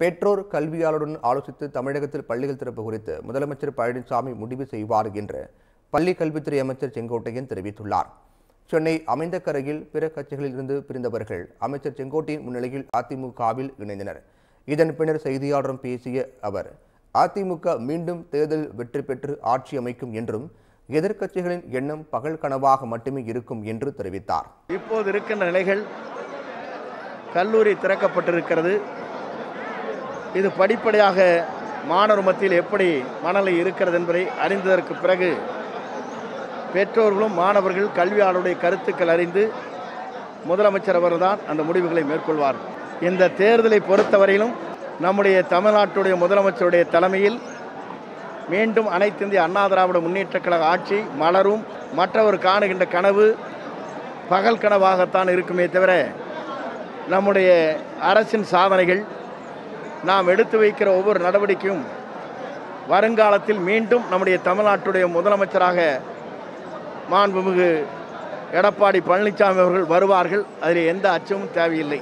பெற்றோர் கல்வியாளருடன் ஆலோசித்து தமிழகத்தில் பள்ளிகள் திறப்பு குறித்து முதலமைச்சர் பழனிசாமி முடிவு செய்வார் என்று பள்ளி கல்வித்துறை அமைச்சர் செங்கோட்டையன் தெரிவித்துள்ளார். சென்னை அமைந்தகரையில் பிற கட்சிகளில் இருந்து பிரிந்தவர்கள் அமைச்சர் செங்கோட்டையின் முன்னிலையில் அதிமுகவில் இணைந்தனர். இதன் பின்னர் செய்தியாளரும் பேசிய அவர் அதிமுக மீண்டும் தேர்தல் வெற்றி பெற்று ஆட்சி அமைக்கும் என்றும் எதிர்க்கட்சிகளின் எண்ணம் பகல் கனவாக மட்டுமே இருக்கும் என்று தெரிவித்தார். இப்போது இருக்கின்ற நிலைகள் கல்லூரி திறக்கப்பட்டிருக்கிறது. இது படிப்படியாக மாணவர் மத்தியில் எப்படி மனநிலை இருக்கிறது என்பதை அறிந்ததற்கு பிறகு பெற்றோர்களும் மாணவர்கள் கல்வியாளருடைய கருத்துக்கள் அறிந்து முதலமைச்சர் அவர்கள்தான் அந்த முடிவுகளை மேற்கொள்வார். இந்த தேர்தலை பொறுத்தவரையிலும் நம்முடைய தமிழ்நாட்டுடைய முதலமைச்சருடைய தலைமையில் மீண்டும் அனைத்து இந்திய அண்ணா திராவிட முன்னேற்ற கழக ஆட்சி மலரும். மற்றவர் காணுகின்ற கனவு பகல் கனவாகத்தான் இருக்குமே தவிர நம்முடைய அரசின் சாதனைகள் நாம் எடுத்து வைக்கிற ஒவ்வொரு நடவடிக்கையும் வருங்காலத்தில் மீண்டும் நம்முடைய தமிழ்நாட்டுடைய முதலமைச்சராக மாண்புமிகு எடப்பாடி பழனிசாமி அவர்கள் வருவார்கள். அதில் எந்த அச்சமும் தேவையில்லை.